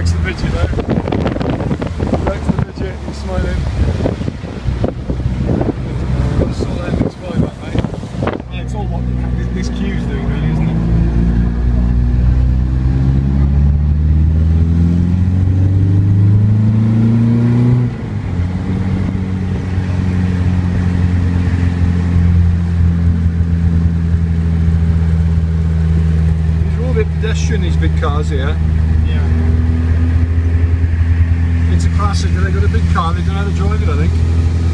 For the midget, he's smiling. Got a sort of MX-5 mate. Well, it's all what this, queue's doing, really, isn't it? Pedestrian, these big cars here. Yeah. It's a classic, they got a big car, they don't know how to drive it, I think.